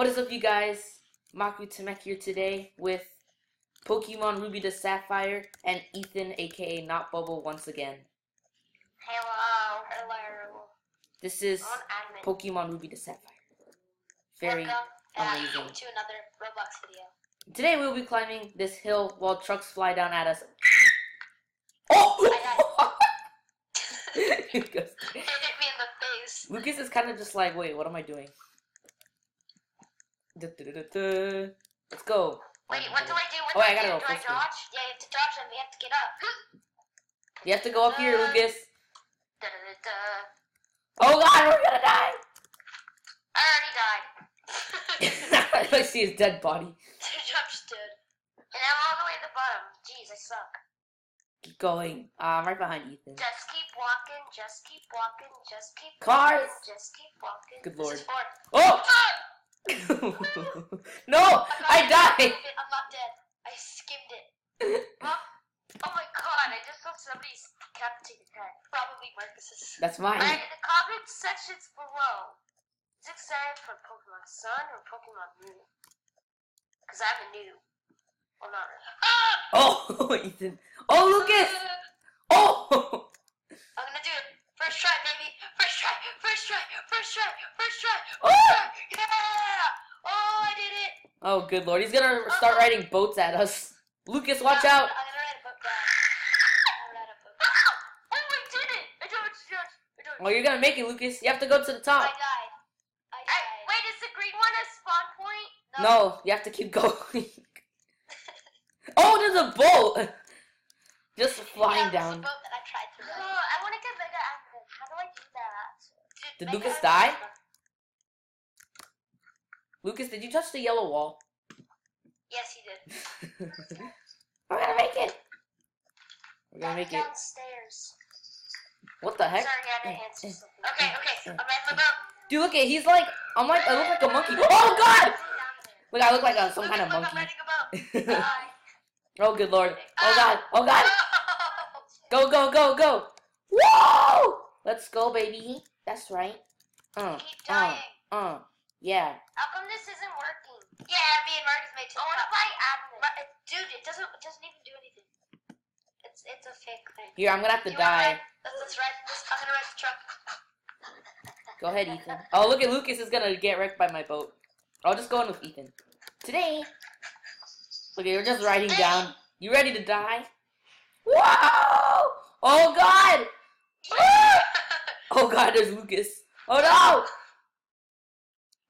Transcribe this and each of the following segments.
What is up, you guys? Maku Temek here today with Pokemon Ruby the Sapphire and Ethan, aka Not Bubble, once again. Hello. Hello. This is Pokemon Ruby the Sapphire. Very Welcome amazing. to another Roblox video. Today we'll be climbing this hill while trucks fly down at us. Oh! It hit me in the face. Lucas is kind of just like, wait, what am I doing? Let's go. Wait, what do I do? What Oh, do I I, gotta do? go Do I dodge? Yeah, you have to dodge and we have to get up. You have to go up here, Uh, Lucas. Da-da-da-da. Oh god, we're gonna die! I already died. I see his dead body. I'm stood. And I'm all the way at the bottom. Jeez, I suck. Keep going. Uh, I'm right behind Ethan. Just keep walking, just keep walking, just keep Cars! walking, just keep walking. Good lord. Oh! Ah! No! I died! I'm not dead. I skimmed it. Well, oh my god, I just saw somebody's decapitated head. Probably Marcus's. That's mine. Alright, in the comment sections below, is it excited for Pokemon Sun or Pokemon Moon? Because I'm a new. Well, not really. Ah! Oh, Ethan. Oh, Lucas! Oh! I'm gonna do it. First try, baby. First try. First try. First try. First try. Oh! First try. Yeah! Oh, I did it. Oh, good lord. He's gonna uh-huh. start riding boats at us. Lucas, watch I'm out! I'm gonna write a book down. I'm gonna write a book. Oh, I did it! I did it, George. I did it. Oh, you're gonna make it, Lucas. You have to go to the I top. died. I died. wait, is the green one a spawn point? No, you have to keep going. oh, there's a boat! Just flying yeah, down. It's a boat that I tried to ride. Oh, I want to get Mega Active. How do I do that? Did Mega Lucas Active- die? Lucas, did you touch the yellow wall? Yes, he did. We're gonna make it! We're gonna make it. Downstairs. What the heck? Sorry, I had to answer something. Okay, okay. I'm at the boat. Dude, look at he's like I'm like I look like a monkey. Oh god! Look, I look like a, some kind of Look, monkey. riding a boat. Bye. oh good lord. Oh god. Oh god. Go go go go. Whoa! Let's go, baby. That's right. Uh, Keep uh, dying. uh. Yeah. How come this isn't working? Yeah, me and Marcus made two. Oh, I want to play admin. Dude, it doesn't. It doesn't even do anything. It's it's a fake thing. Here, I'm gonna have to You die. ride- Let's, let's ride this. I'm gonna ride the truck. Go ahead, Ethan. Oh, look at Lucas is gonna get wrecked by my boat. I'll just go in with Ethan. Today. Look, you're just riding down. You ready to die? Whoa! Oh god! Oh god, there's Lucas. Oh no!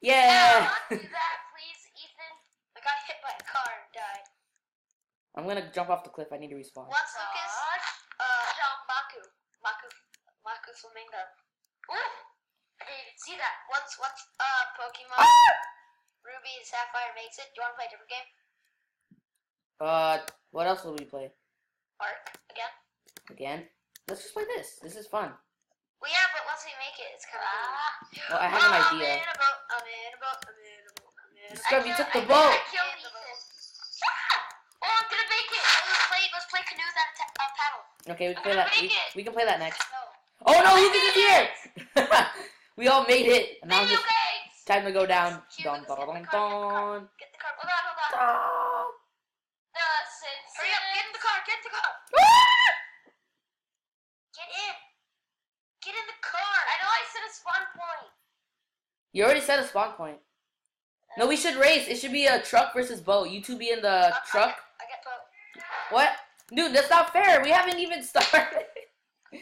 Yeah. Yeah! Don't that, please, Ethan. I got hit by a car and died. I'm gonna jump off the cliff. I need to respawn. Once Lucas, uh, jump Maku, Maku, Maku Flamingo. Ooh, I didn't even see that. Once, once, uh, Pokemon Ah! Ruby and Sapphire makes it. Do you want to play a different game? Uh, what else will we play? Arc again? Again? Let's just play this. This is fun. Well, yeah, but once we make it, it's. Ah. Well, I have an I'm idea. in a boat. I'm in a boat. I'm in a boat. I'm in a boat. Scrub, you took the I- boat. I killed Ethan. Ah! I'm gonna make it. Let's play. Let's play canoes a uh, paddle. Okay, we can I'm play that. We, it. we can play that next. No. Oh no, Lucas is here! we all made it. And now time to go down. Dun, dun, get dun, the car, dun. Get the car. Hold on, hold on. Ah. Nonsense. Hurry up. Get in the car. Get in the car. Ah! Get in. Get in the car. I know I said a spawn point. You already said a spawn point. No, we should race. It should be a truck versus boat. You two be in the I- I truck. get- I get boat. What? Dude, that's not fair. We haven't even started. I'm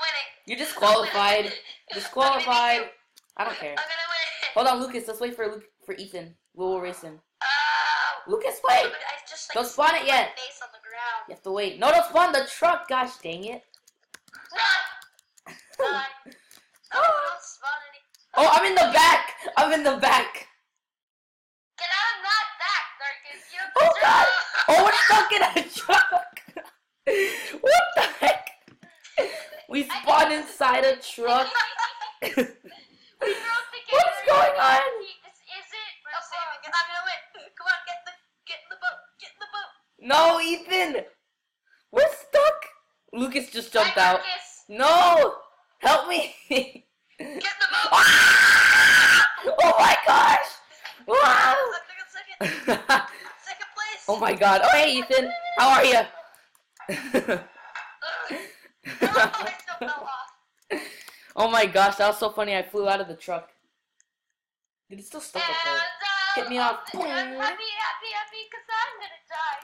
winning. You're disqualified. I'm gonna beat Disqualified. I don't care. I'm gonna win. Hold on, Lucas. Let's wait for Luke, for Ethan. We'll race him. Oh. Lucas, wait. I just like Don't spawn it yet. Face on the ground. You have to wait. No, don't spawn the truck. Gosh dang it. Run. Run. Oh, don't spawn any. Oh, I'm in the back. I'm in the back. Get out of that back, Marcus. You don't Oh, God. Oh, we're stuck in a truck. what the heck? We spawned inside a truck. we drove together. What's going on? This is it. We're saving it. I'm gonna win. Come on, get the get in the boat. Get in the boat. No, Ethan. We're stuck. Lucas just jumped Bye, out. Marcus. No, help me. Get in the boat. Ah! oh my gosh. Second place. oh my god. Oh hey Ethan, how are you? Oh, I still fell off. my gosh, that was so funny. I flew out of the truck. Dude, it's still stuck up there. And, Hit me off. I'm happy, happy, happy, cause I'm gonna die.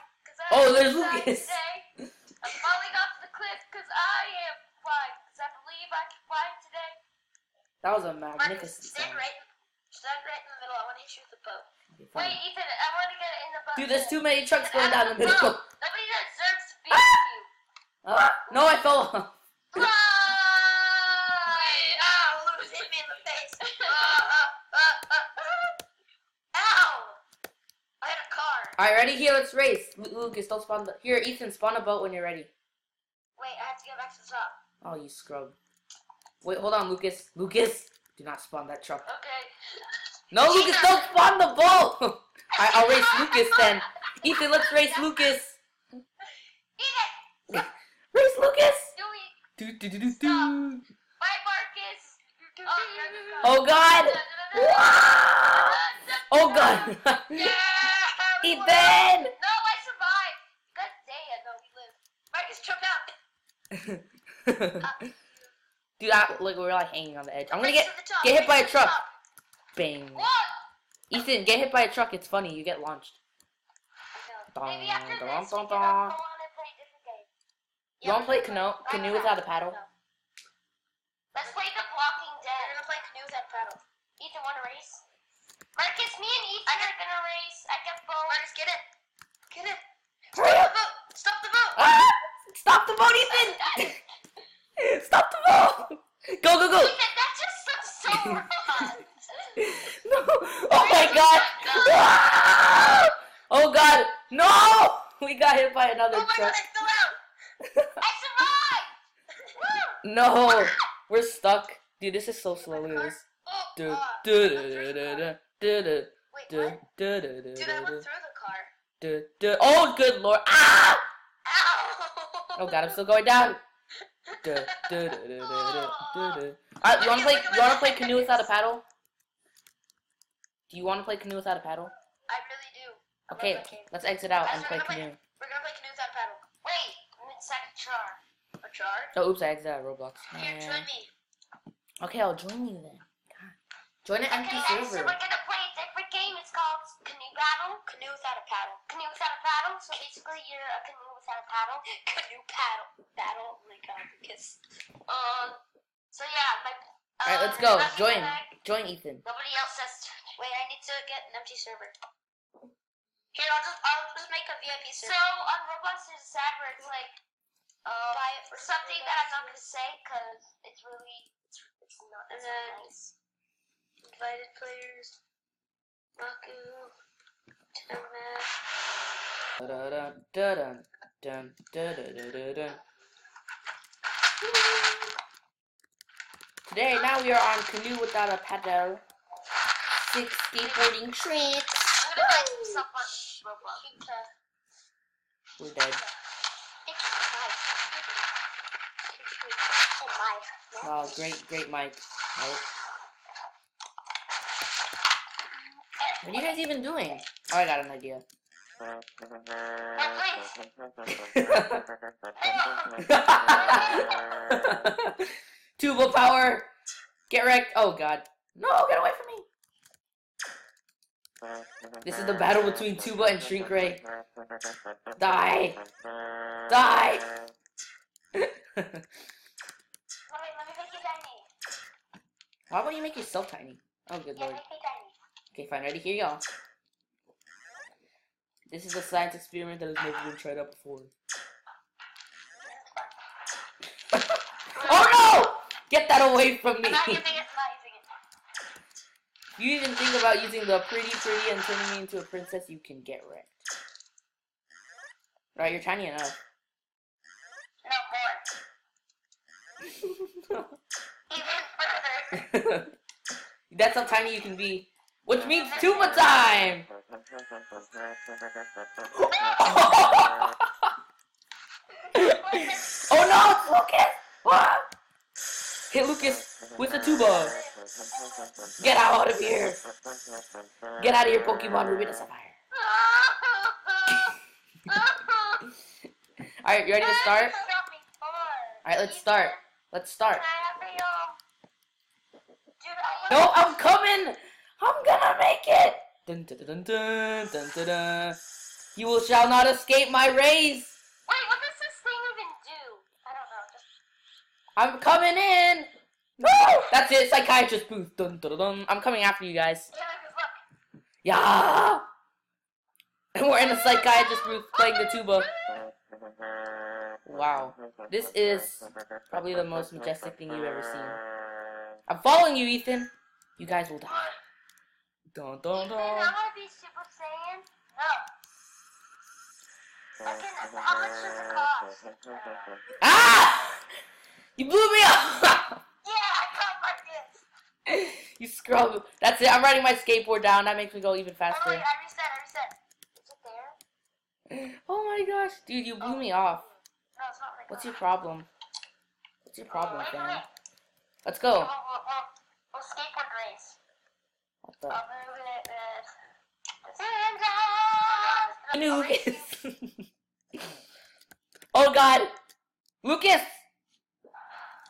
I'm Oh, there's Lucas. today. I'm falling off the cliff cause I am flying. Cause I believe I can fly today. That was a Marcus, magnificent stand right, stand right in the middle. I want to shoot the boat. Okay. Wait, Ethan, I want to get in the boat. Dude, there's too many trucks going down the middle. No, nobody ah! deserves to be with you. Ah, no, I fell off. Fly! Ow, Lucas hit me in the face. Uh, uh, uh, Ow! I hit a car. Alright, ready? Here, let's race. Lu- Lucas, don't spawn the. Here, Ethan, spawn a boat when you're ready. Wait, I have to get back to the top. Oh, you scrub. Wait, hold on, Lucas. Lucas, do not spawn that truck. Okay. No, Lucas, don't spawn the boat. Alright, I'll race Lucas then. Ethan, let's race Lucas. Ethan, Race Lucas. do we? Do, do, do, do, do. Bye, Marcus. Oh God. Oh God. Yeah, we. Ethan. No, I survived. Good day, I know we live. Marcus, jump out. Dude, I, look, we're like hanging on the edge. I'm gonna get to get hit by a truck. bang. What? Ethan, get hit by a truck. It's funny. You get launched. Maybe after Dun, this, dun, we dun, can dun. go on and play a different game. You wanna play canoe canoe without a paddle? Let's play the Blocking Dead. We're gonna play canoe without a paddle. Ethan, wanna race? Marcus, me and Ethan are gonna race. I got boat. Marcus, get it. Get in. Hurry up. boat. Stop the boat. Ah! Stop the boat, Ethan! Stop the boat! Go, go, go! That just looks so wrong. No! Oh my god! Ah! Oh god! No! We got hit by another oh my god, truck. I fell out. I survived. Woo! No! We're stuck. Dude, this is so slow. Look at this. Oh, Du- uh, du- I'm du- first du- one. du- du- du- Wait, du- what? du- du- du- Dude, I went through the car. du- du- Oh, good lord! Ah! Ow! Oh god, I'm still going down. Alright, ah, you wanna play? You wanna play canoe without a paddle? Do you wanna play canoe without a paddle? I really do. I Okay, let's exit out Guys, and play gonna play- canoe. We're gonna play canoe without a paddle. Wait, I'm inside a jar. A jar? Oh, oops, I exited out of Roblox. Here, join me. Okay, I'll join you then. God. Join an empty Okay, guys, so we're gonna play a different game. It's called Canoe Battle. Canoe without a paddle. Canoe without a paddle. So basically, you're a canoe without a paddle. Canoe paddle. Battle. My Lucas. Um. So yeah, my. Uh, Alright, let's go. Join. Join Ethan. Nobody else has. Wait, I need to get an empty server. Here, I'll just I'll just make a VIP server. So on Roblox, there's a side where it's like uh, buy it for something that I'm not gonna say because it's really it's, it's not. And then nice. invited players, Maku, Temat. Da-da-dun, da-dun, dun, da-da-da-da-dun. Today, now we are on canoe without a paddle. Six skateboarding tricks. I'm gonna buy some stuff on Roblox. We're dead. Oh my. Wow, great, great mic. Right? What are you guys even doing? Oh, I got an idea. Tuba power! Get wrecked! Oh god. No, get away from me! This is the battle between Tuba and Shrink Ray. Die! Die! Why won't you make yourself tiny? Oh, good lord. Okay, fine. Ready? Here go. This is a science experiment that has never been tried out before. Oh no! Get that away from me! I'm not using it. I'm not using it. you even think about using the pretty pretty and turning me into a princess, you can get wrecked. Right, you're tiny enough. No more. Even further. That's how tiny you can be. Which means tuba time! oh no, it's Lucas! Ah! Hit Lucas with the tuba. Get out of here! Get out of your Pokemon Ruby the Sapphire. Alright, you ready to start? Alright, let's start. Let's start. No, I'm coming! I'm gonna make it! Dun dun dun dun dun dun dun. You will shall not escape my rays! Wait, what does this thing even do? I don't know. Just... I'm coming in! Woo! That's it, psychiatrist booth. Dun dun dun. I'm coming after you guys. Yeah, because look. Yeah! And we're in a psychiatrist booth playing the tuba. Wow. This is probably the most majestic thing you've ever seen. I'm following you, Ethan. You guys will die. Dun dun Ethan, I dun. want to be Super Saiyan. No. I can, how much does it cost? Ah! You blew me up! Yeah, I got my disc. you scrub. That's it. I'm riding my skateboard down. That makes me go even Oh, faster. wait, I reset, I reset. Is it there? Oh my gosh, dude, you blew me oh. off. No, it's not like What's your problem? What's your oh, problem, Wait, wait, fam? wait. Let's go. we'll, we'll, we'll skateboard race. What the? I'll move it with... I knew Lucas. oh god, Lucas.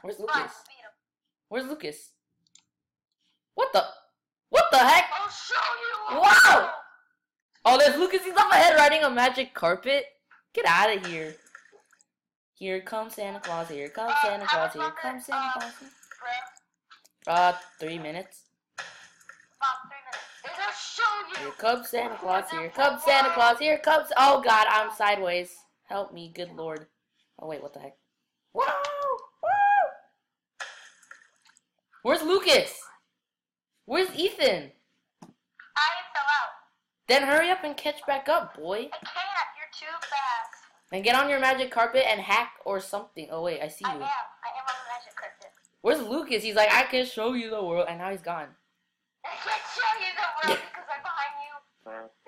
Where's Lucas? Where's Lucas? What the? What the heck? I'll show you! Wow! Oh, there's Lucas. He's up ahead riding a magic carpet. Get out of here. Here comes Santa Claus. Here comes Uh, Santa Claus. Here comes Santa uh, Claus. Uh, three minutes. about three minutes. I'll Here comes Santa Claus. Here comes Santa Claus. Here comes. Oh God, I'm sideways. Help me, good Lord. Oh wait, what the heck? Whoa! Where's Lucas? Where's Ethan? I fell out. Then hurry up and catch back up, boy. I can't. You're too fast. And get on your magic carpet and hack or something. Oh wait, I see you. I am. I am on the magic carpet. Where's Lucas? He's like, I can show you the world, and now he's gone. I can't show you the world because I'm behind you.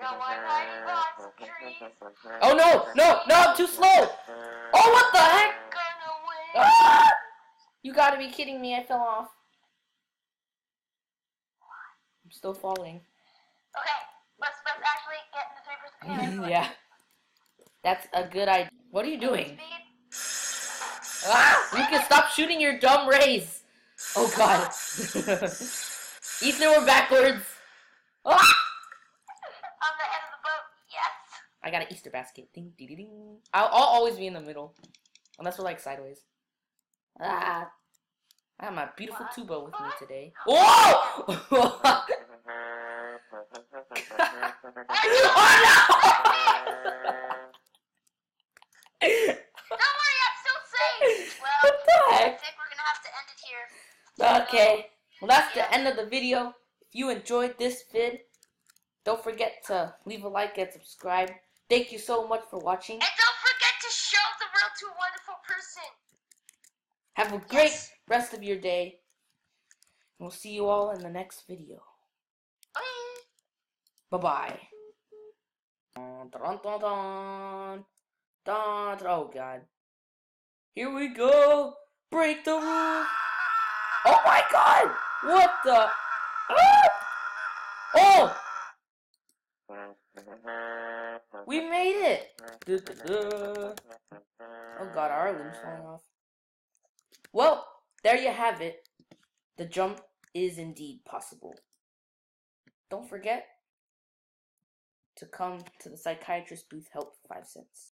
No hiding of trees. Oh no, no, no, I'm too slow. Oh, what the heck? Ah! You gotta be kidding me, I fell off. I'm still falling. Okay, let's let's actually get in the three person camera. yeah. That's a good idea. What are you doing? Ah! Lucas, stop shooting your dumb rays. Oh god. Ethan, we're backwards. Ah! On the head of the boat. Yes. I got an Easter basket. Ding, ding, ding, ding. I'll, I'll always be in the middle. Unless we're like sideways. Ah. I have my beautiful tuba with me today. Whoa! oh no! Don't worry, I'm still safe. Well, what the I think we're gonna have to end it here. Okay. Um, well, that's the end of the video. If you enjoyed this vid, don't forget to leave a like and subscribe. Thank you so much for watching. And don't forget to show the world to a wonderful person. Have a great Yes. rest of your day. We'll see you all in the next video. Bye. Bye bye. Dun, dun, dun, dun. Dun, dun. Oh god. Here we go. Break the roof. Oh my god. What the? Ah! Oh, we made it. Du- du- du. Oh god, our limbs falling off. Well, there you have it. The jump is indeed possible. Don't forget to come to the psychiatrist booth help for five cents.